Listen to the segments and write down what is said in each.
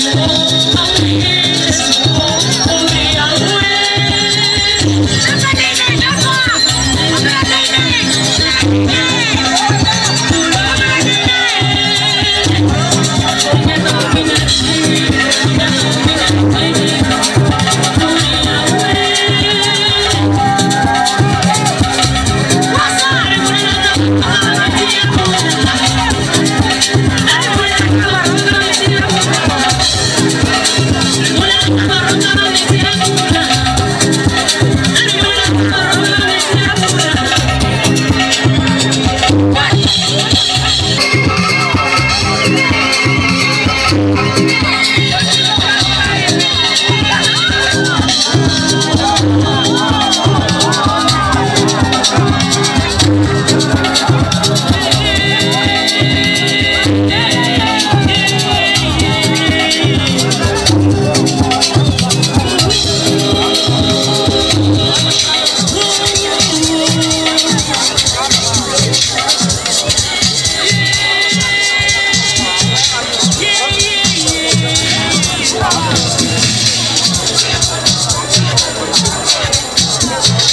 I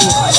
Bible.